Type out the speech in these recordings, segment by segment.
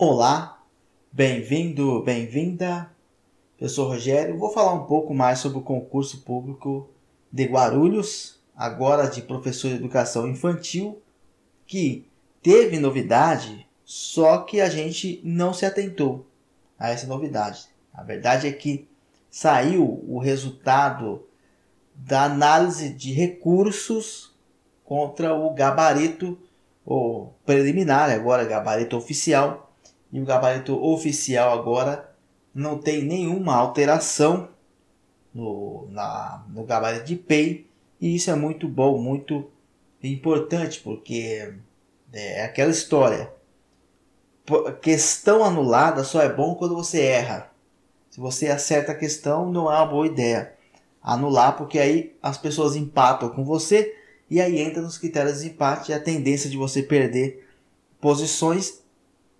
Olá, bem-vindo, bem-vinda. Eu sou Rogério. Vou falar um pouco mais sobre o concurso público de Guarulhos, agora de professor de educação infantil, que teve novidade, só que a gente não se atentou a essa novidade. A verdade é que saiu o resultado da análise de recursos contra o gabarito o preliminar, agora gabarito oficial e o gabarito oficial agora não tem nenhuma alteração no, na, no gabarito de PEI e isso é muito bom, muito importante porque é aquela história. Questão anulada só é bom quando você erra. Se você acerta a questão, não é uma boa ideia anular, porque aí as pessoas empatam com você e aí entra nos critérios de empate e a tendência de você perder posições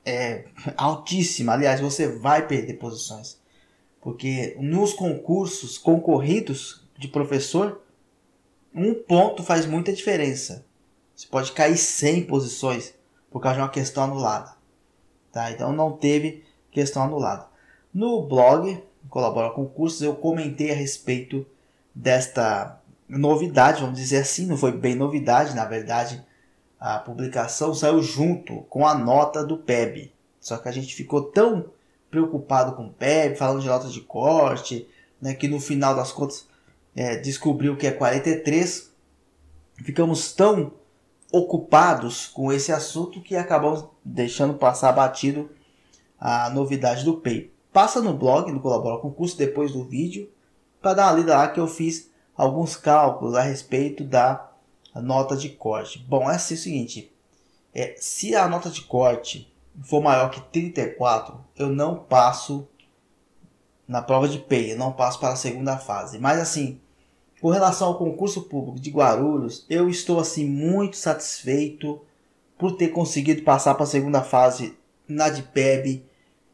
é altíssima. Aliás, você vai perder posições. Porque nos concursos concorridos de professor, um ponto faz muita diferença. Você pode cair 100 posições por causa de uma questão anulada. Tá? Então não teve questão anulada. No blog, Colabora Concursos, eu comentei a respeito desta novidade, vamos dizer assim, não foi bem novidade, na verdade, a publicação saiu junto com a nota do PEB. Só que a gente ficou tão preocupado com o PEB, falando de nota de corte, né, que no final das contas é, descobriu que é 43. Ficamos tão ocupados com esse assunto que acabamos deixando passar batido a novidade do PEI. Passa no blog no Colabora Concurso depois do vídeo para dar uma lida lá que eu fiz alguns cálculos a respeito da a nota de corte. Bom, é assim o seguinte: é, se a nota de corte for maior que 34, eu não passo na prova de PEI, eu não passo para a segunda fase. Mas assim, com relação ao concurso público de Guarulhos, eu estou assim muito satisfeito por ter conseguido passar para a segunda fase na de PEB.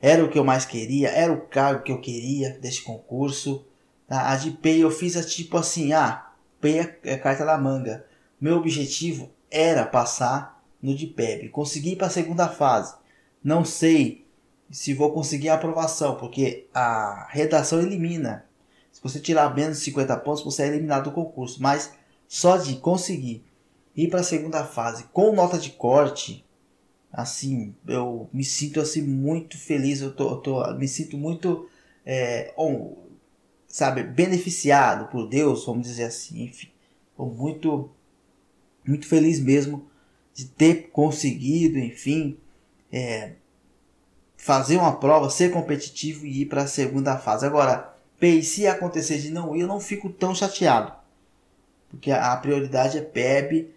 Era o que eu mais queria, era o cargo que eu queria deste concurso. A de PEI eu fiz tipo assim, ah, PEI é, é carta da manga. Meu objetivo era passar no DPEB, consegui para a segunda fase. Não sei se vou conseguir a aprovação, porque a redação elimina. Se você tirar menos de 50 pontos, você é eliminado do concurso. Mas só de conseguir ir para a segunda fase com nota de corte, assim, eu me sinto assim muito feliz. Eu tô, eu tô me sinto muito, é, on, sabe, beneficiado por Deus, vamos dizer assim. Enfim, muito muito feliz mesmo de ter conseguido, enfim, é, fazer uma prova, ser competitivo e ir para a segunda fase. Agora, se acontecer de não ir, eu não fico tão chateado, porque a prioridade é PEB,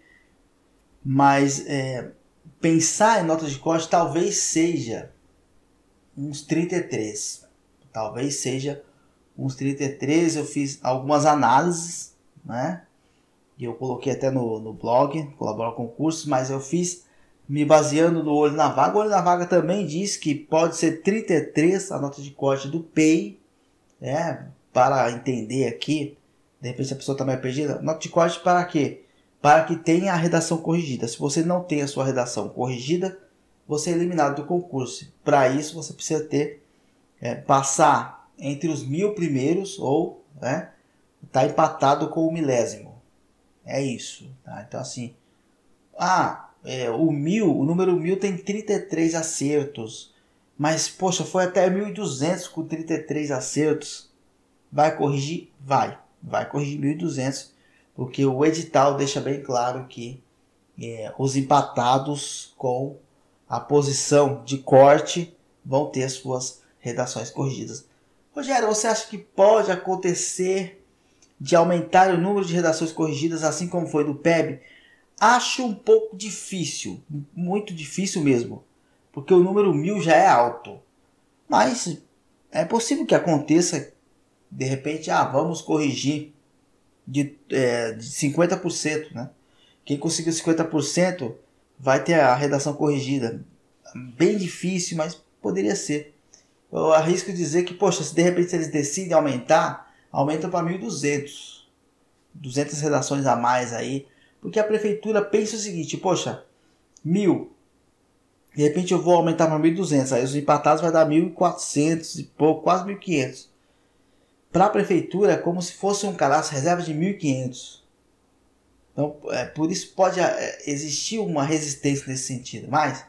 mas é, pensar em notas de corte talvez seja uns 33, talvez seja uns 33. Eu fiz algumas análises, né? E eu coloquei até no, no blog, colaborar com cursos, mas eu fiz me baseando no olho na vaga. O olho na vaga também diz que pode ser 33 a nota de corte do PEI, né? Para entender aqui, de repente a pessoa está mais perdida. Nota de corte para quê? Para que tenha a redação corrigida. Se você não tem a sua redação corrigida, você é eliminado do concurso. Para isso você precisa ter é, passar entre os mil primeiros ou né, tá empatado com o milésimo. É isso. Tá? Então, assim. Ah, é, o mil, o número mil tem 33 acertos. Mas, poxa, foi até 1.200 com 33 acertos. Vai corrigir? Vai. Vai corrigir 1.200. Porque o edital deixa bem claro que é, os empatados com a posição de corte vão ter suas redações corrigidas. Rogério, você acha que pode acontecer de aumentar o número de redações corrigidas, assim como foi do PEB, acho um pouco difícil, muito difícil mesmo, porque o número mil já é alto. Mas é possível que aconteça, de repente, ah, vamos corrigir de, é, de 50%, né? Quem conseguiu 50% vai ter a redação corrigida. Bem difícil, mas poderia ser. Eu arrisco dizer que, poxa, se de repente eles decidem aumentar, aumenta para 1.200. 200 redações a mais aí. Porque a prefeitura pensa o seguinte, poxa, mil. De repente eu vou aumentar para 1.200, aí os empatados vai dar 1.400 e pouco, quase 1.500. Para a prefeitura é como se fosse um cadastro reserva de 1.500. Então, é, por isso pode é, existir uma resistência nesse sentido. Mas,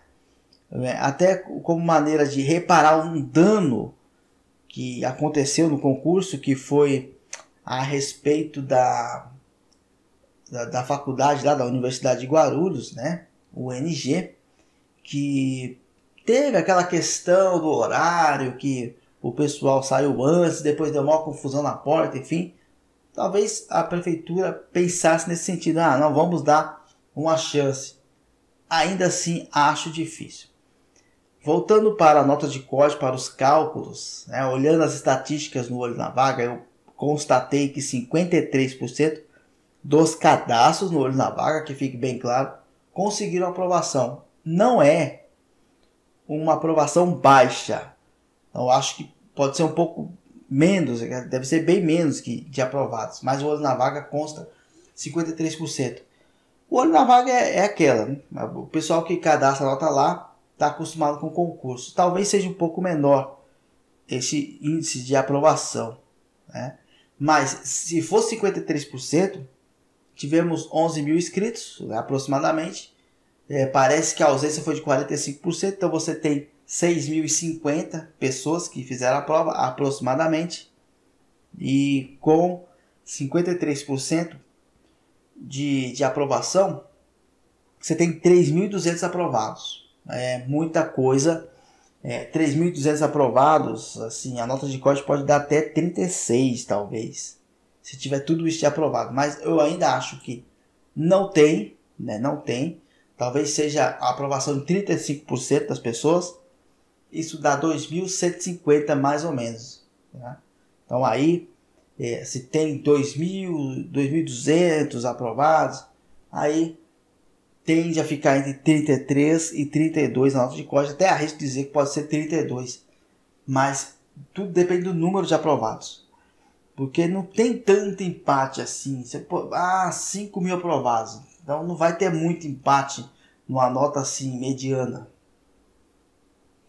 é, até como maneira de reparar um dano que aconteceu no concurso, que foi a respeito da, da, da faculdade lá da Universidade de Guarulhos, né? UNG, que teve aquela questão do horário, que o pessoal saiu antes, depois deu uma confusão na porta, enfim. Talvez a prefeitura pensasse nesse sentido, ah, não vamos dar uma chance. Ainda assim, acho difícil. Voltando para a nota de código, para os cálculos, né, olhando as estatísticas no olho na vaga, eu constatei que 53% dos cadastros no olho na vaga, que fique bem claro, conseguiram aprovação. Não é uma aprovação baixa. Então acho que pode ser um pouco menos, deve ser bem menos que de aprovados. Mas o olho na vaga consta 53%. O olho na vaga é, é aquela, né? o pessoal que cadastra a nota lá está acostumado com concurso. Talvez seja um pouco menor esse índice de aprovação. Né? Mas se for 53%, tivemos 11 mil inscritos, né, aproximadamente. É, parece que a ausência foi de 45%, então você tem 6.050 pessoas que fizeram a prova, aproximadamente. E com 53% de, de aprovação, você tem 3.200 aprovados. É muita coisa. É, 3.200 aprovados, assim, a nota de corte pode dar até 36, talvez se tiver tudo isso aprovado. Mas eu ainda acho que não tem, né? Não tem. Talvez seja a aprovação de 35% das pessoas. Isso dá 2.150 mais ou menos. Né? Então aí, é, se tem 2.000, 2.200 aprovados, aí tende a ficar entre 33 e 32 na nota de código. Até arrisco dizer que pode ser 32. Mas tudo depende do número de aprovados. Porque não tem tanto empate assim. Você, ah, 5 mil aprovados. Então não vai ter muito empate numa nota assim, mediana.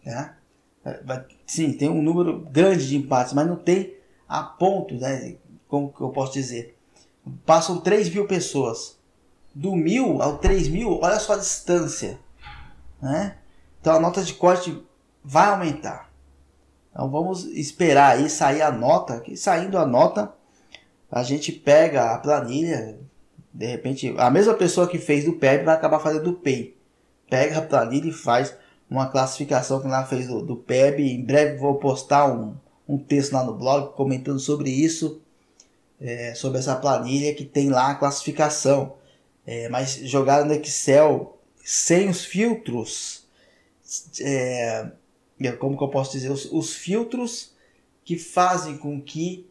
Né? Sim, tem um número grande de empates, mas não tem a ponto, né? Como que eu posso dizer? Passam 3 mil pessoas. Do mil ao 3 mil, olha só a distância. Né? Então a nota de corte vai aumentar. Então vamos esperar aí sair a nota, que saindo a nota, a gente pega a planilha, de repente, a mesma pessoa que fez do PEB vai acabar fazendo do PEI. Pega a planilha e faz uma classificação que ela fez do, do PEB. Em breve vou postar um, um texto lá no blog comentando sobre isso, é, sobre essa planilha que tem lá a classificação. É, mas jogar no Excel sem os filtros é, como que eu posso dizer, os, os filtros que fazem com que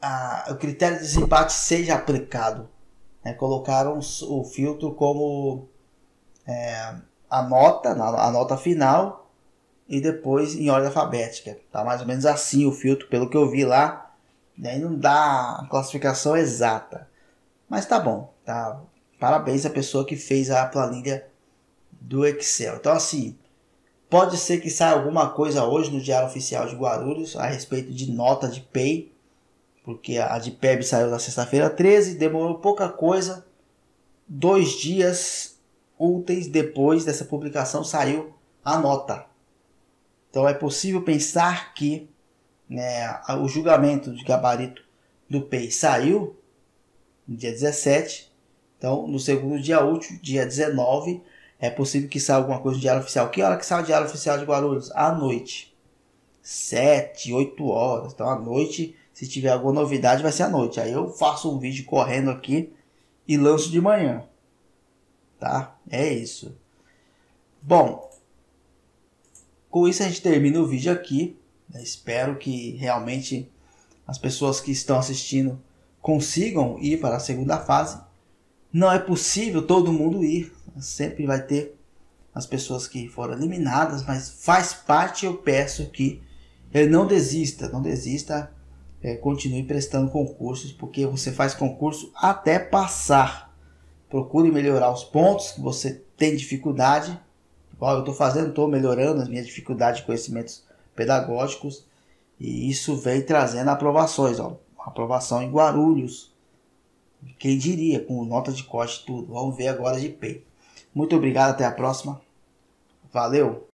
a, o critério de desempate seja aplicado. Né? Colocaram o filtro como é, a nota, a nota final e depois em ordem alfabética. Tá mais ou menos assim o filtro, pelo que eu vi lá. Daí não dá a classificação exata. Mas tá bom, tá? Parabéns à pessoa que fez a planilha do Excel. Então assim, Pode ser que saia alguma coisa hoje no Diário Oficial de Guarulhos a respeito de nota de PEI, porque a de PEB saiu na sexta-feira 13, demorou pouca coisa. Dois dias úteis depois dessa publicação saiu a nota. Então é possível pensar que né, o julgamento de gabarito do PEI saiu no dia 17. Então, no segundo dia útil, dia 19, é possível que saia alguma coisa no Diário Oficial. Que hora que sai o Diário Oficial de Guarulhos? À noite. 7, 8 horas. Então à noite, se tiver alguma novidade, vai ser à noite. Aí eu faço um vídeo correndo aqui e lanço de manhã. Tá? É isso. Bom, com isso a gente termina o vídeo aqui. Espero que realmente as pessoas que estão assistindo consigam ir para a segunda fase. Não é possível todo mundo ir sempre vai ter as pessoas que foram eliminadas, mas faz parte. Eu peço que ele não desista, não desista, é, continue prestando concursos, porque você faz concurso até passar. Procure melhorar os pontos que você tem dificuldade Igual eu estou fazendo, estou melhorando as minhas dificuldades de conhecimentos pedagógicos. E isso vem trazendo aprovações. Ó. Aprovação em Guarulhos. Quem diria, com nota de corte e tudo. Vamos ver agora de P. Muito obrigado, até a próxima. Valeu!